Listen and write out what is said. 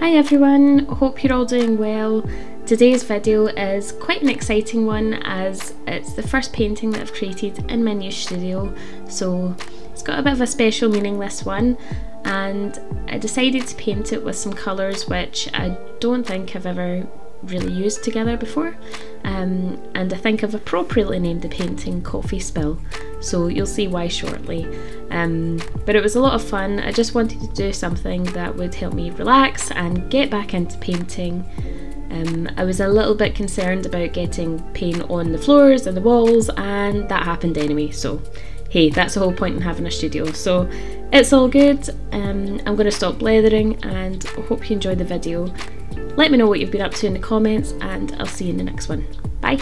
Hi everyone, hope you're all doing well. Today's video is quite an exciting one as it's the first painting that I've created in my new studio. So it's got a bit of a special meaning this one. And I decided to paint it with some colours which I don't think I've ever really used together before. Um, and I think I've appropriately named the painting Coffee Spill so you'll see why shortly. Um, but it was a lot of fun, I just wanted to do something that would help me relax and get back into painting. Um, I was a little bit concerned about getting paint on the floors and the walls and that happened anyway so hey that's the whole point in having a studio. So it's all good. Um, I'm going to stop blathering and hope you enjoyed the video let me know what you've been up to in the comments and I'll see you in the next one. Bye!